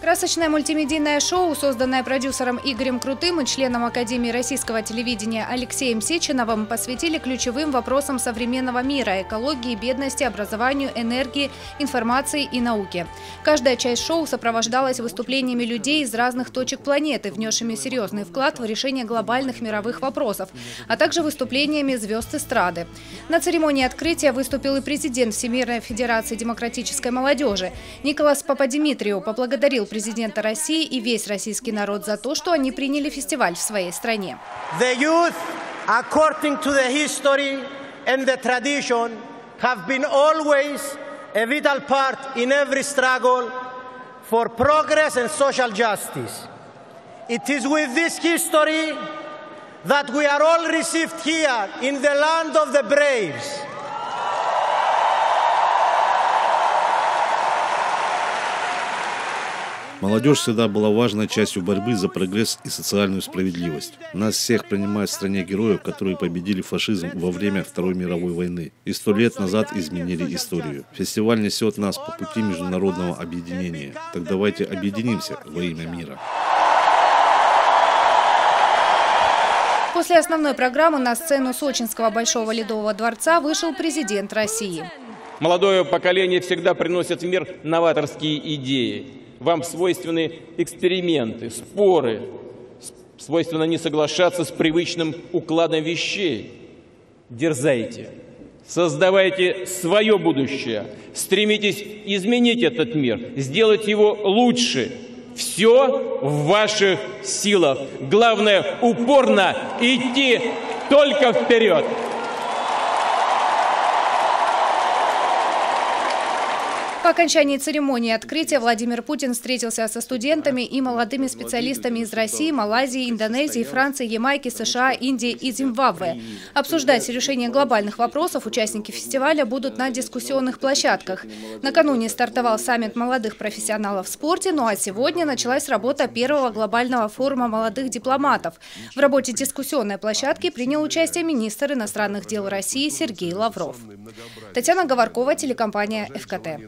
Красочное мультимедийное шоу, созданное продюсером Игорем Крутым и членом Академии российского телевидения Алексеем Сеченовым, посвятили ключевым вопросам современного мира – экологии, бедности, образованию, энергии, информации и науке. Каждая часть шоу сопровождалась выступлениями людей из разных точек планеты, внесшими серьезный вклад в решение глобальных мировых вопросов, а также выступлениями звезд эстрады. На церемонии открытия выступил и президент Всемирной Федерации демократической молодежи. Николас Пападимитрио поблагодарил президента России и весь российский народ за то, что они приняли фестиваль в своей стране. The youth, according to the history and the tradition, have been always a vital part in every struggle for progress and social justice. It is with this history that we are all received here in the land of the braves. Молодежь всегда была важной частью борьбы за прогресс и социальную справедливость. Нас всех принимают в стране героев, которые победили фашизм во время Второй мировой войны и сто лет назад изменили историю. Фестиваль несет нас по пути международного объединения. Так давайте объединимся во имя мира. После основной программы на сцену Сочинского Большого Ледового дворца вышел президент России. Молодое поколение всегда приносит в мир новаторские идеи вам свойственны эксперименты, споры, свойственно не соглашаться с привычным укладом вещей. Дерзайте, создавайте свое будущее, стремитесь изменить этот мир, сделать его лучше. Все в ваших силах. Главное, упорно идти только вперед. По окончании церемонии открытия Владимир Путин встретился со студентами и молодыми специалистами из России, Малайзии, Индонезии, Франции, Ямайки, США, Индии и Зимбабве. Обсуждать решение глобальных вопросов участники фестиваля будут на дискуссионных площадках. Накануне стартовал саммит молодых профессионалов в спорте, ну а сегодня началась работа первого глобального форума молодых дипломатов. В работе дискуссионной площадки принял участие министр иностранных дел России Сергей Лавров. Татьяна Говоркова, телекомпания «ФКТ».